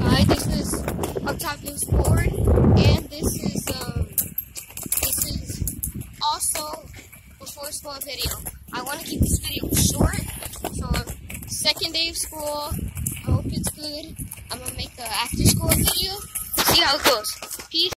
Hi, this is Octavius Ford, and this is um, this is also a school video. I want to keep this video short, so second day of school. I hope it's good. I'm gonna make an after school video. See how it goes. Peace.